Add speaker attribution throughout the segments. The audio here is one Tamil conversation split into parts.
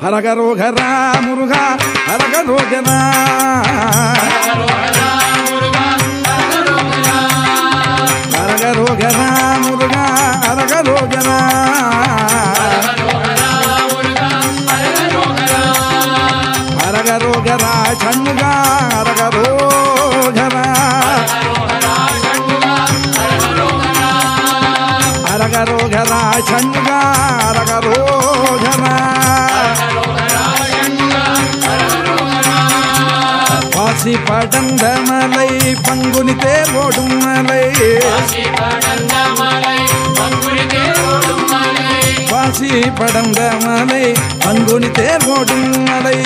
Speaker 1: Haragaro gara muruga haragaro gana Haragaro சங்காரகரோஜன பாசி படந்த மலை பங்குனி தேர்வோடும் மலை பாசி படந்த மலை பங்குனி தேர்வோடும் மலை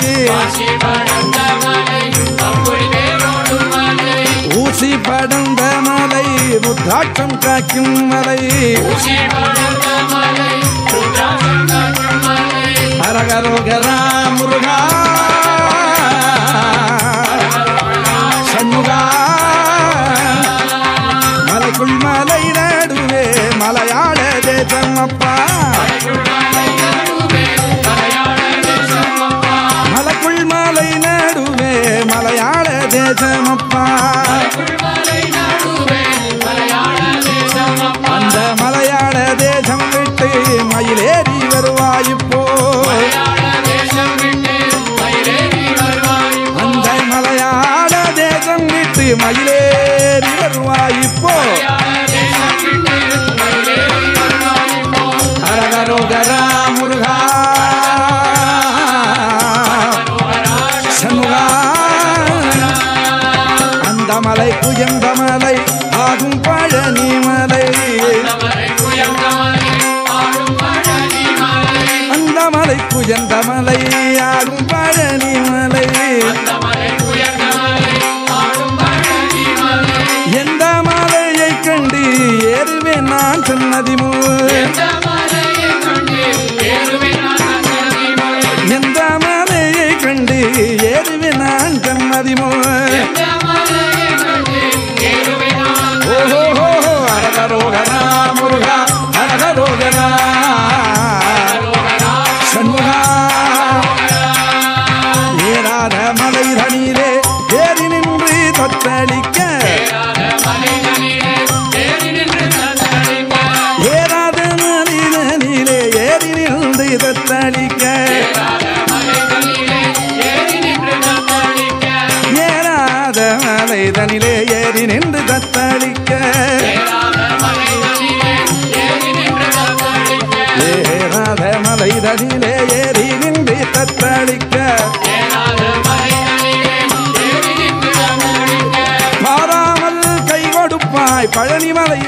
Speaker 1: ஊசி பட ருத்ராட்சம் காக்கும் மலை. அரகரோகரா முருகா.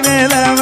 Speaker 1: வேலை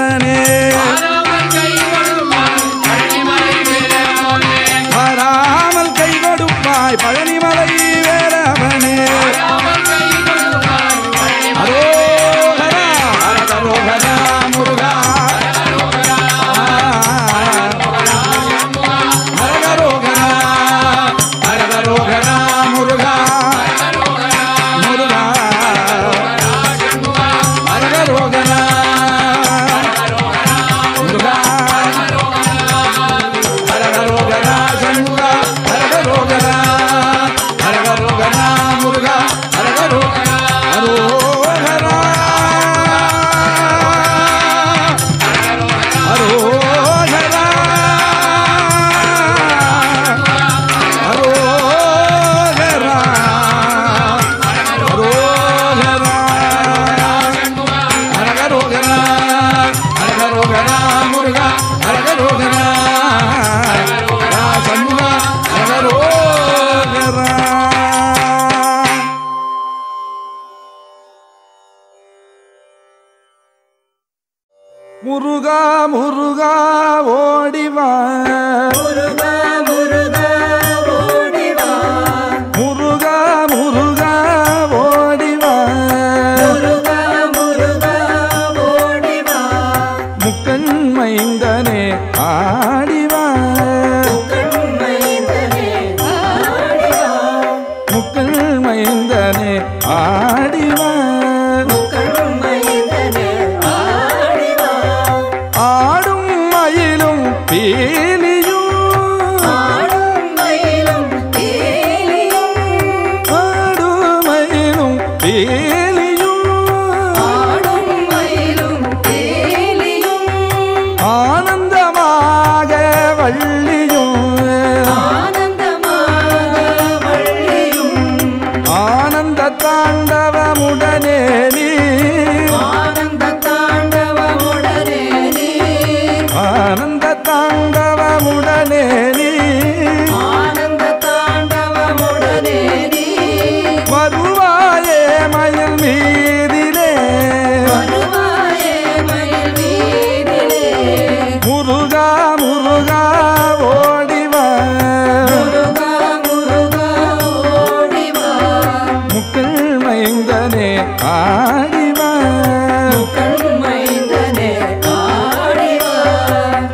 Speaker 1: ಮಾ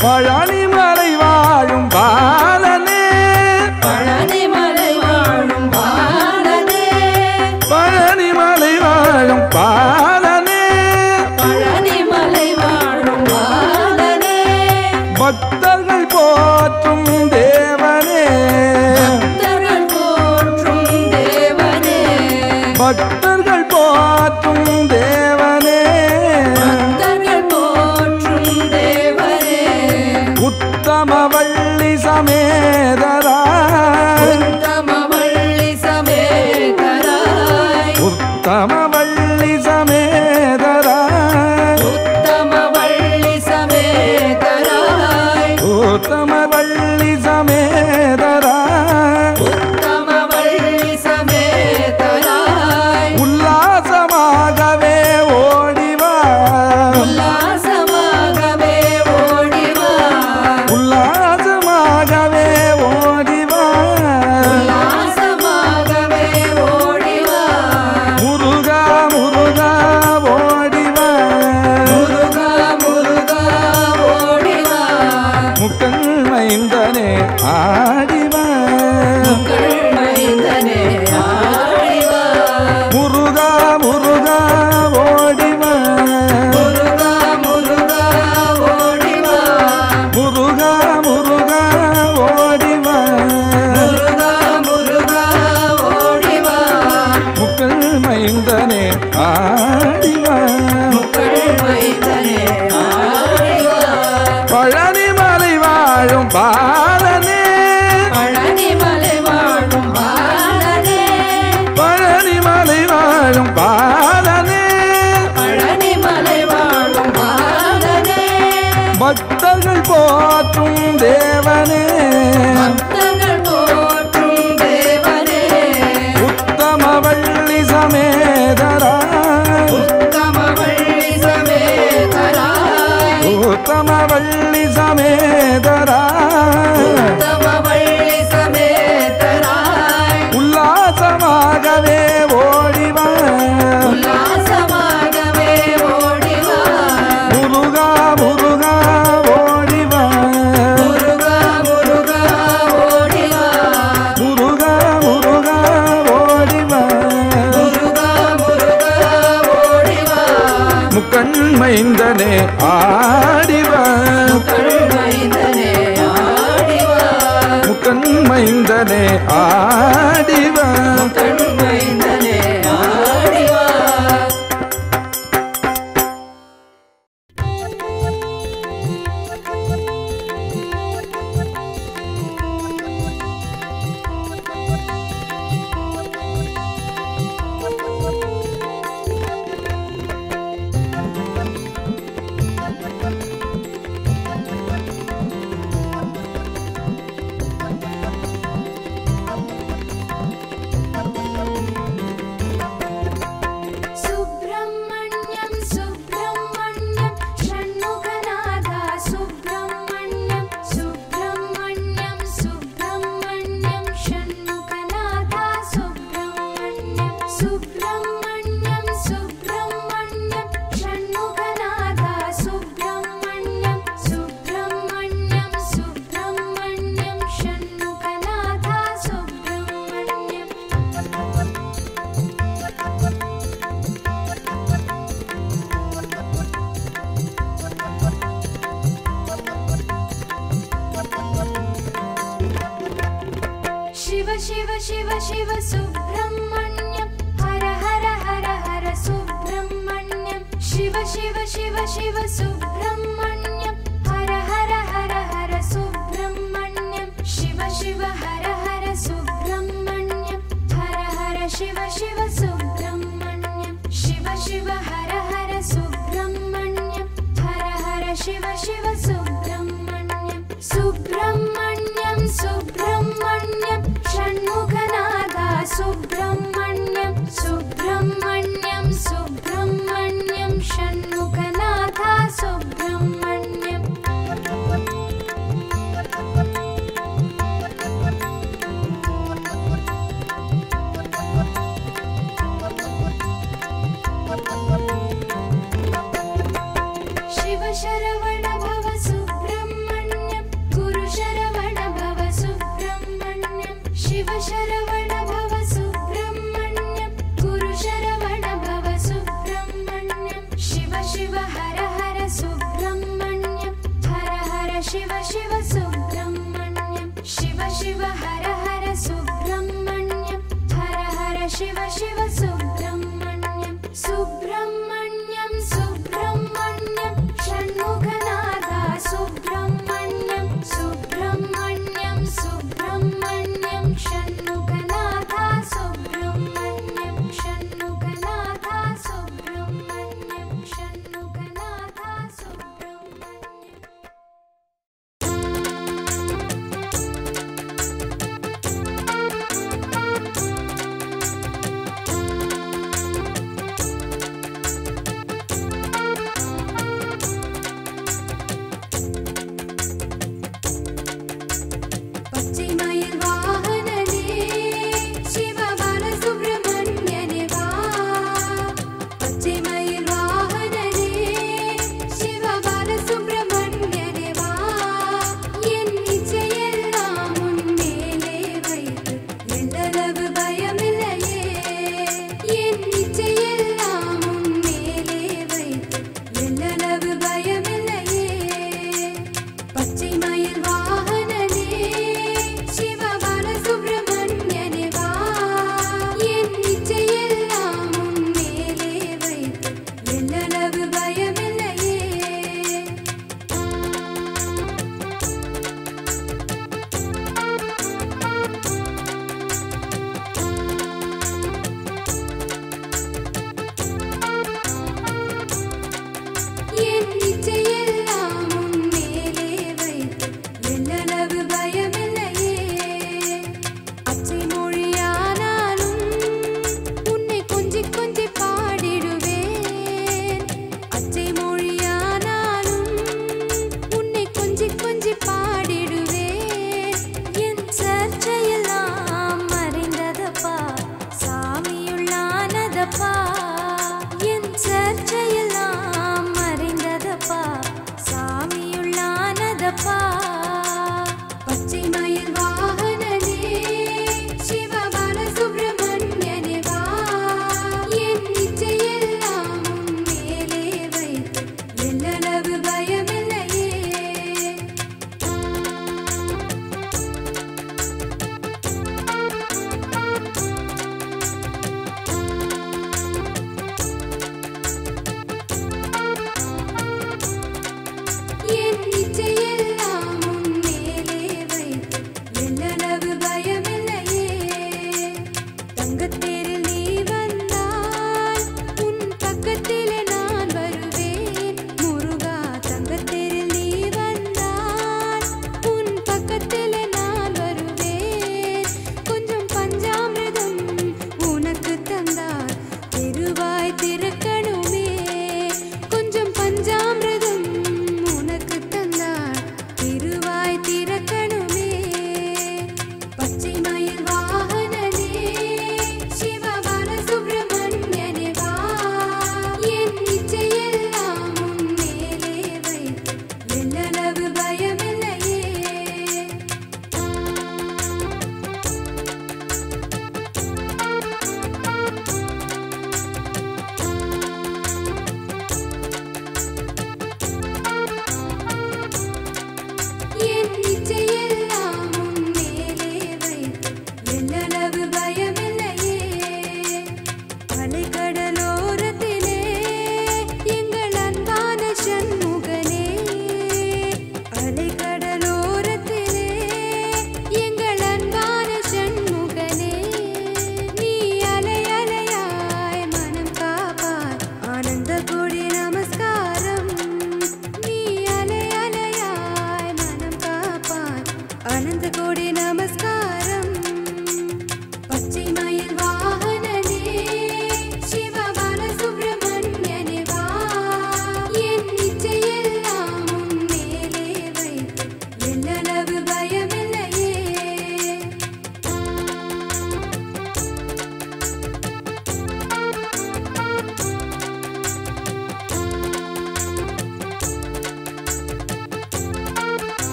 Speaker 1: Para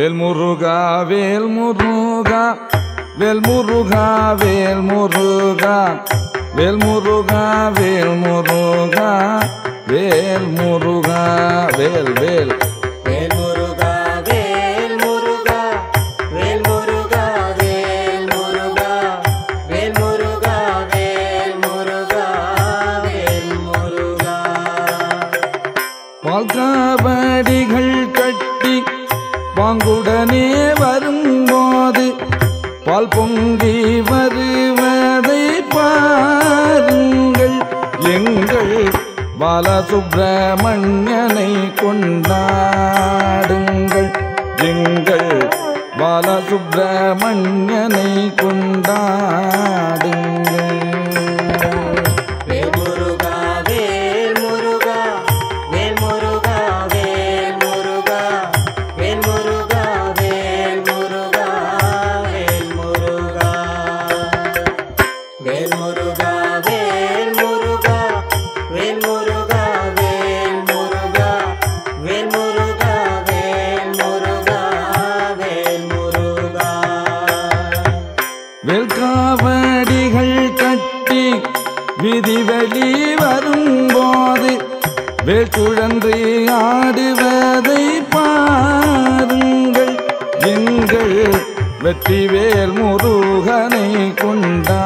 Speaker 1: வேல்முருகா வேல்முருகா வேல்முருகா வேல்முருகா வேல்முருகா வேல்முருகா வேல்முருகா வேல் வேல் பாலசுப்பிரமணியனை கொண்டாடுங்கள். எங்கள்
Speaker 2: பாலசுப்பிரமணிய
Speaker 1: வெல்காவடிகள் கட்டி விதிவெளி வரும்போது வேல் சுழன்று ஆடுவதை பாருங்கள். எங்கள் வெற்றிவேல் முருகனை கொண்ட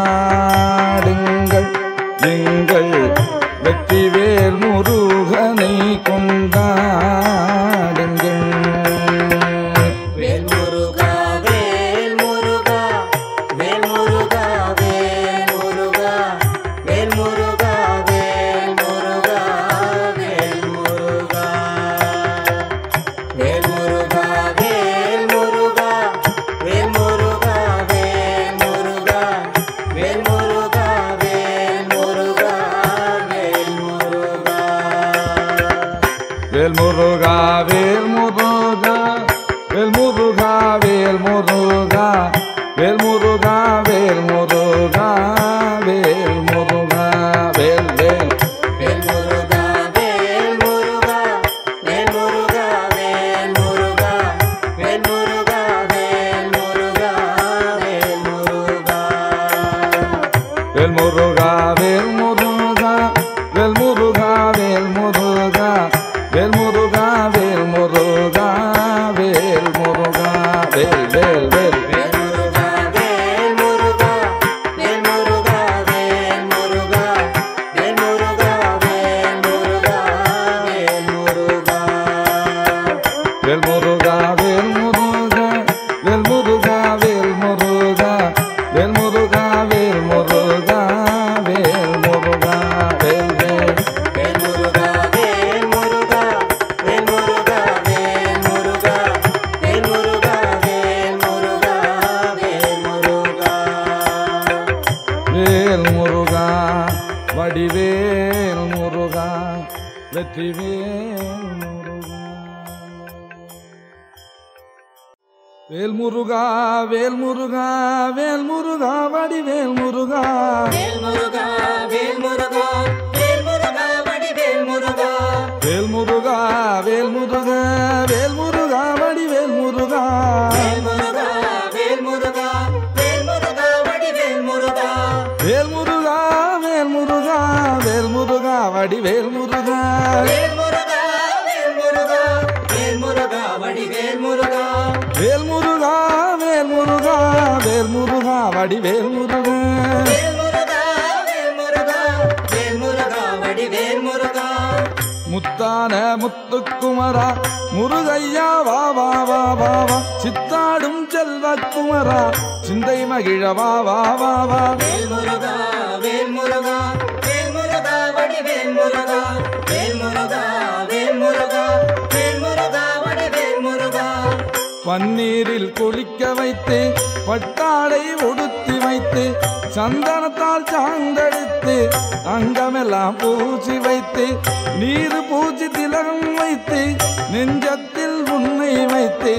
Speaker 2: வேல் முருகா வேல் முருகா முருகா வேல் முருகா வேல் முருகா வேல் முருகா முருகா வேல் முருகா வேல் முருகா வேல் முருகா வேல் முருகா வேல் முருகா வேல் முருகா வேல் முருகா
Speaker 1: வேல் முருகா வேல் முருகா முருகா வேல் முருகா முத்தான முத்துக்குமரா முருகையா வா வா வா வா வா. சித்தாடும் செல்வக்குமரா சிந்தை மகிழ வா வா வா வா.
Speaker 2: வேல் முருகா வேல் முருகா வேல் முருகா முருகா வேல் முருகா வேல் முருகா வேல் முருகா வடிவேல் முருகா
Speaker 1: பன்னீரில் குளிக்க வைத்து பட்டாடை உடுத்தி வைத்து சந்தனத்தால் சாந்தடித்து அங்கமெல்லாம் பூசி வைத்து நீர் பூச்சி திலகம் வைத்து நெஞ்சத்தில் உன்னை வைத்து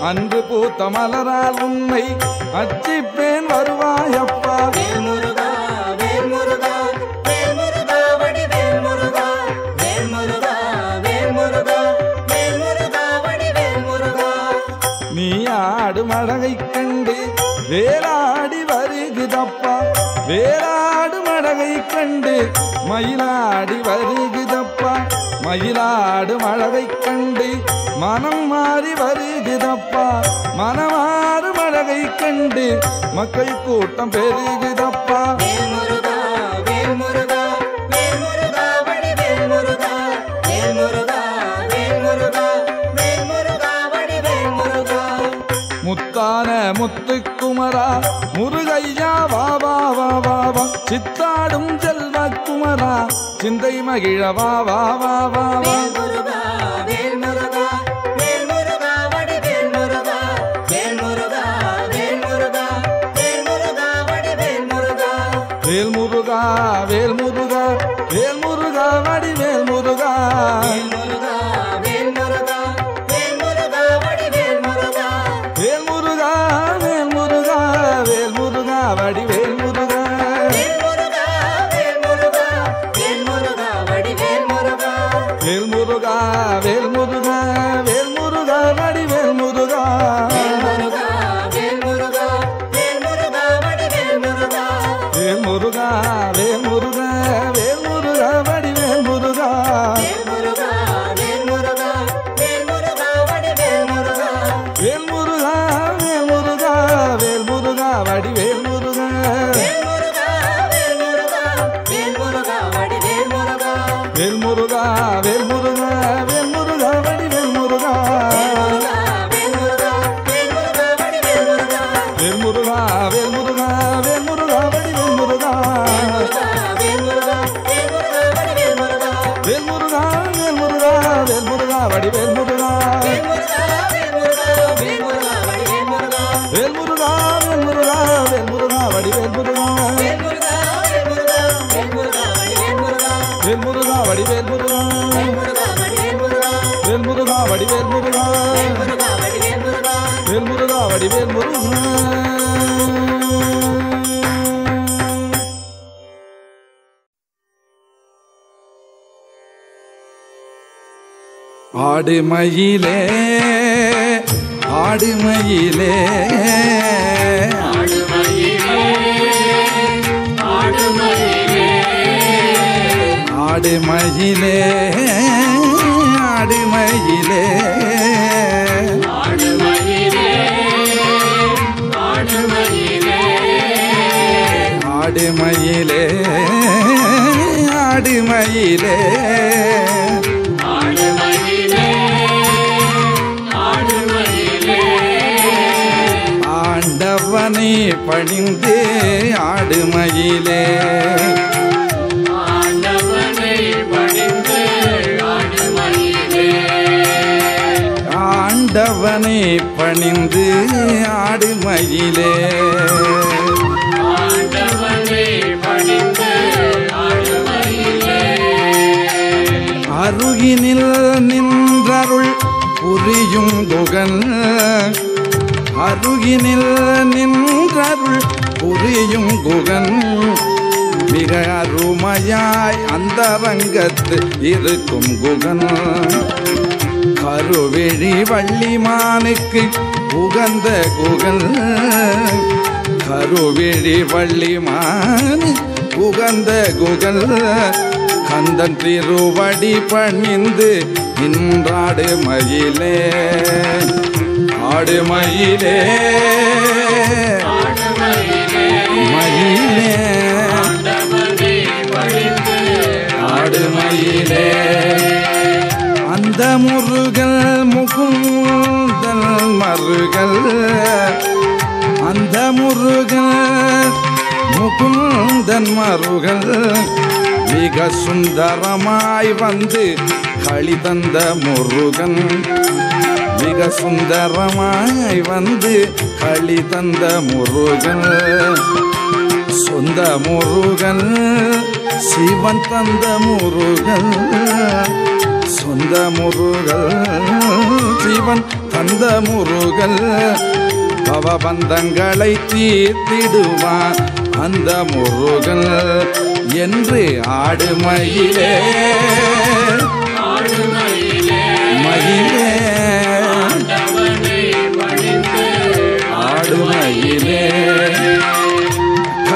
Speaker 1: அன்று பூத்த மலரால் உன்னை அச்சிப்பேன் வருவாயப்பா.
Speaker 2: முருகா முருகா வேல் முருகா வடிவேல்
Speaker 1: மயிலாடி வருகுதப்பா மயிலாடு அழகை கண்டு மனம் மாறி வருகுதப்பா மனமாறு அழகை கண்டு மக்கள் கூட்டம் பெருகுதப்பா முத்தான முத்துக்குமரா முருகையா வா வா வா வா சித்தாடும் செல்வக்குமரா சிந்தை மகிழ வா வா வா வா வா. ஆடுமயிலே ஆடுமயிலே. ஆடுமயிலே ஆடுமயிலே. ஆடுமயிலே ஆடுமயிலே. பணிந்து ஆடுமயிலே ஆண்டவனை பணிந்து ஆடுமயிலே அருகினில் நின்றருள் புரியும் குகன் அருகினில் அருள் புரியும் குகன். மிக அருமையாய் அந்த ரங்கத்து இருக்கும் குகன். கருவெழி வள்ளிமானுக்கு உகந்த குகன். கருவிழி வள்ளிமான் உகந்த குகன். கந்தன் திருவடி பணிந்து நின்றாடு மயிலே. ஆடு மயிலே. ஆடுமயிலே. ஆடு அந்த முருகல். முகுந்தல் மருகல் அந்த முருகல் முகுந்தன் மருகல். மிக சுந்தரமாய் வந்து களி தந்த முருகன். மிக சுந்தரமாய் வந்து களி தந்த முருகன். சொந்த முருகன் சிவன் தந்த முருகன். சொந்த முருகல் சிவன் தந்த முருகல் பவபந்தங்களை தீர்த்திடுவான் அந்த முருகன். என்று ஆடுமயிலே மயிலே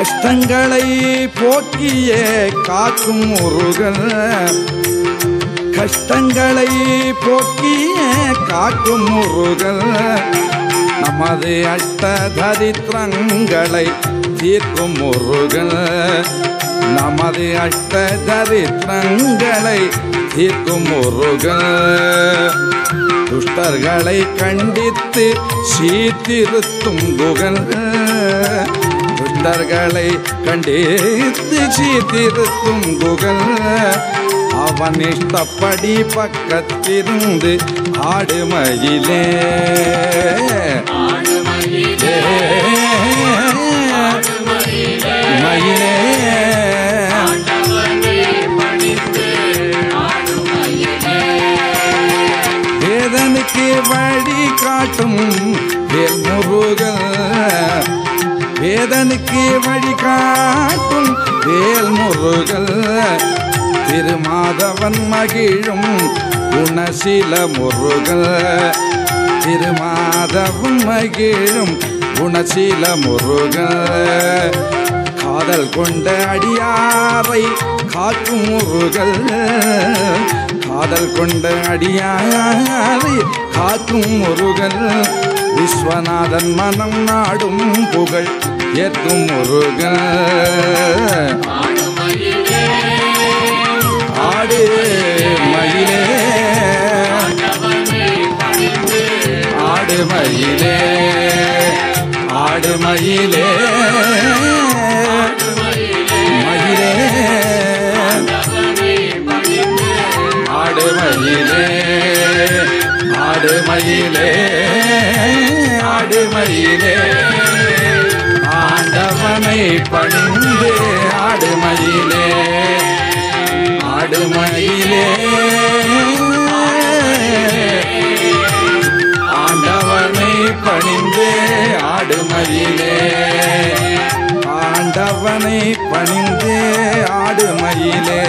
Speaker 1: கஷ்டங்களை போக்கியே காக்கும் முருகன். கஷ்டங்களை போக்கியே காக்கும் முருகன். நமது அஷ்ட தரித்திரங்களை தீர்க்கும் முருகன். நமது அஷ்ட தரித்திரங்களை தீர்க்கும் முருகன். துஷ்டர்களை கண்டித்து சீர்திருத்தும் புகழ் துஷ்டர்களை கண்டித்து சீர்திருத்தும் குகல் அவன் இஷ்டப்படி பக்கத்திருந்து ஆடுமயிலே. மயிலே வேதனுக்கு வேதனுக்கு வழிகாட்டும் வேல் முருகன் திருமாதவன் மகிழும் குணசீல முருகல் திருமாதவன் மகிழும் குணசீல முருகல் காதல் கொண்ட அடியாரை காக்கும் முருகல் காதல் கொண்ட அடியாரை காக்கும் முருகல் விஸ்வநாதன் மனம் நாடும் புகழ் ஏற்கும் முருக ஆடு மயிலே ஆடு மயிலே ஆடு மயிலே மயிலே ஆடு மயிலே ஆடு மயிலே ஆடு மயிலே. ஆண்டவனை பணிந்து ஆடுமயிலே ஆடுமயிலே. ஆண்டவனை பணிந்து ஆடுமயிலே ஆண்டவனை பணிந்து ஆடுமயிலே.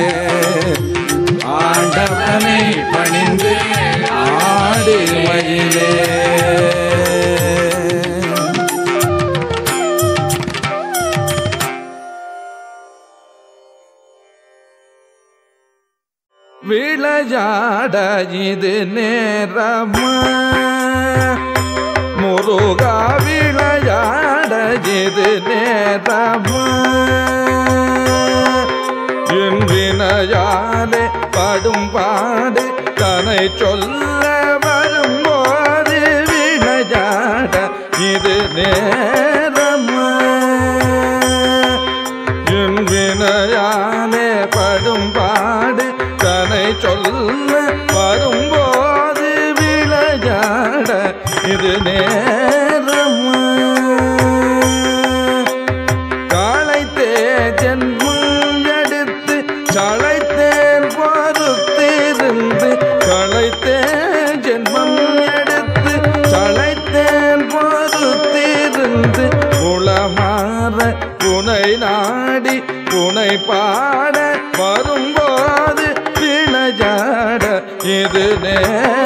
Speaker 1: ஆண்டவனை பணிந்து ஆடுமயிலே. இது நேரமா? முருகா விளையாட இது நேரமா? இன்றினையாலே படும் பாடு தனை சொல்ல வரும்போது விளையாட இது நேரம்? சளைத்தேன் பொறுத்திருந்து களைத்தேன் ஜென்மம் எடுத்து களைத்தேன் பொறுத்திருந்து உளமாற புனை நாடி புனை பாட வரும்போது விளையாட இது நேரமா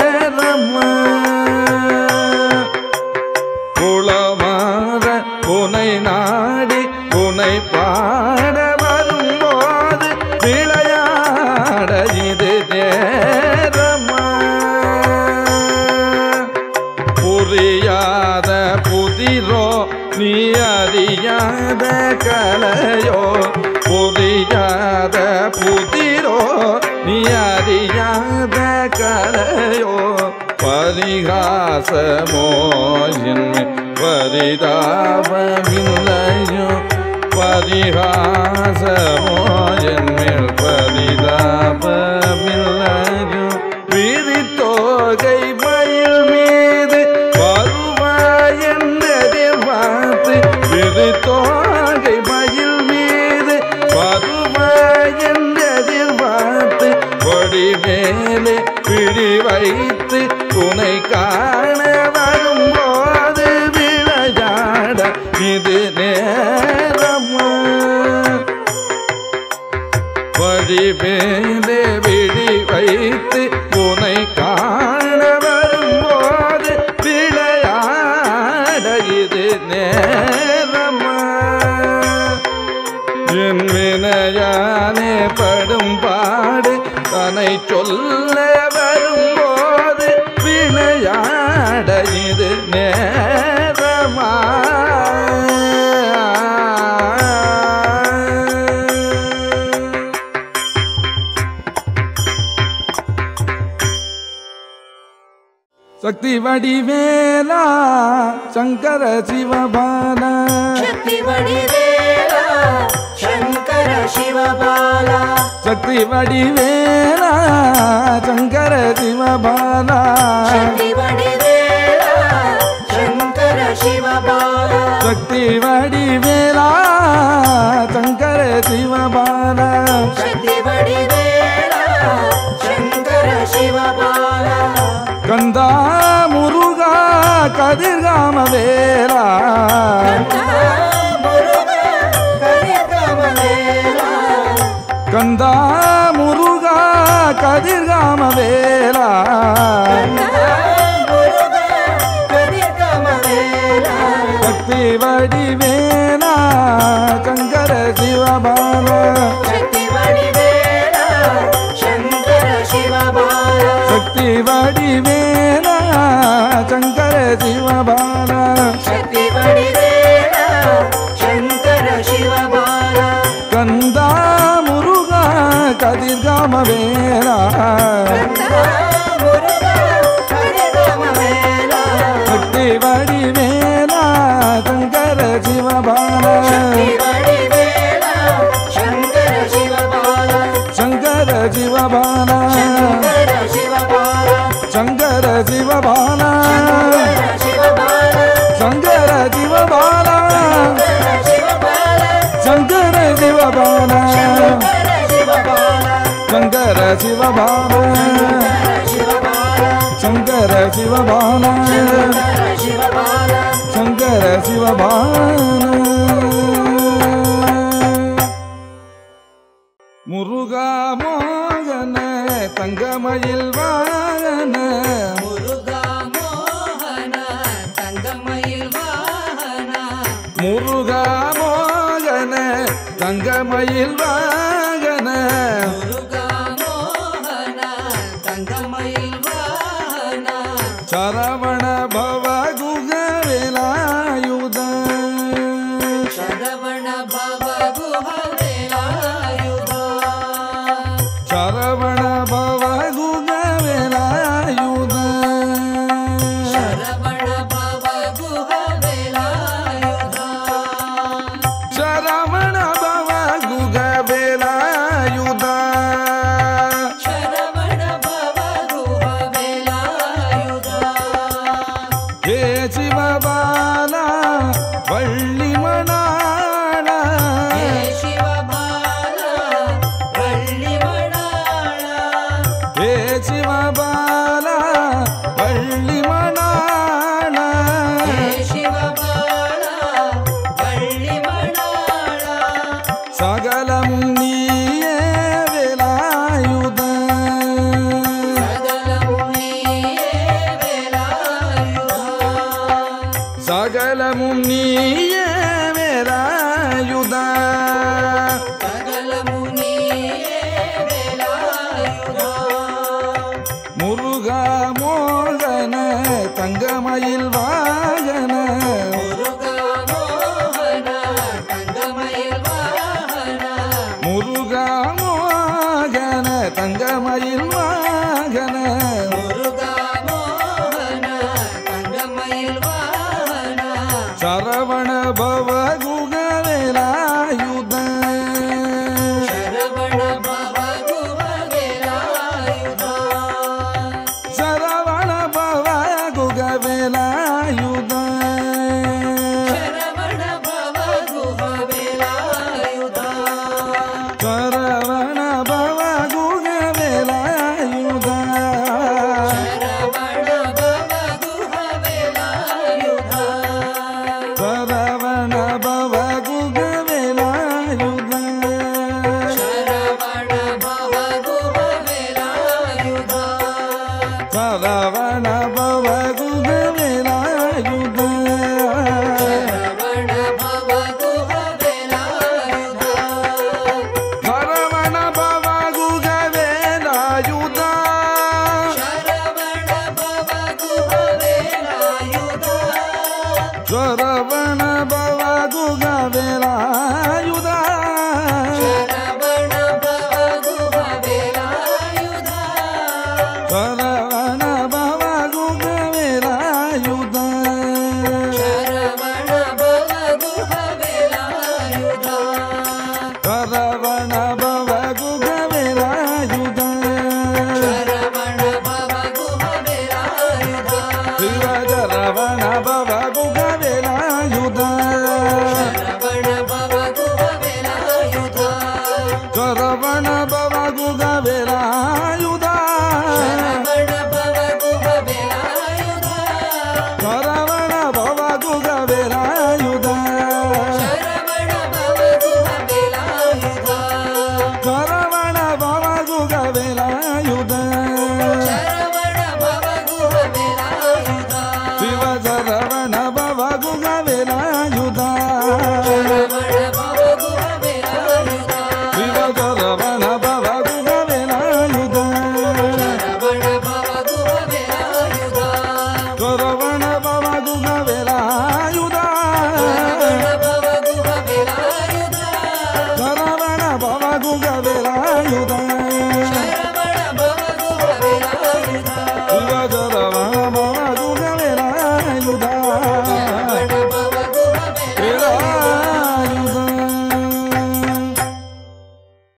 Speaker 1: பரிகாசமோ என்மை பரிதாபமில்லையோ பரிகாசமோ என்மேல் பரிதாபமில்லையோ விரித்தோகை மயில் மீது வருவாய் என்றெதிர்பார்த்து விரித்தோகை மயில் மீது வருவாய் என்றெதிர்பார்த்து கொடி மேலே பிடி வைத்து
Speaker 2: शंकर शिव बाला
Speaker 1: शक्ति वेला शंकर शिव
Speaker 2: बाला शक्ति वडिवेला शंकर
Speaker 1: शिव बाला शंकर शिव
Speaker 2: बाला शक्ति वडिवेला शंकर
Speaker 1: शिव बाला கதிர்காம வேலா கந்தா முருகா கதிர்காம வேலா சிவபாலா
Speaker 2: சங்கர சிவபாலா
Speaker 1: சங்கர சிவபாலா முருகா மோகன தங்கமயில் வாகன
Speaker 2: முருகா மோகன தங்கமயில் வாகன
Speaker 1: முருகா மோகன தங்கமயில் வாகன ಶಿವ ಬಾಲ ಬಳ್ಳಿ जरा